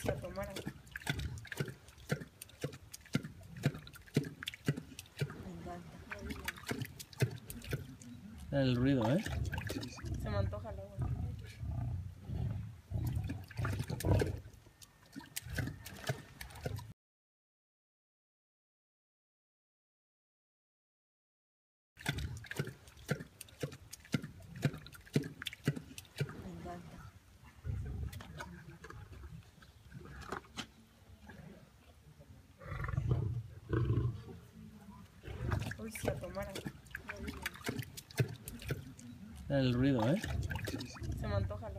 se la tomara. Me encanta. El ruido, ¿eh? Se me antoja tomara. El ruido, ¿eh? Se me antoja.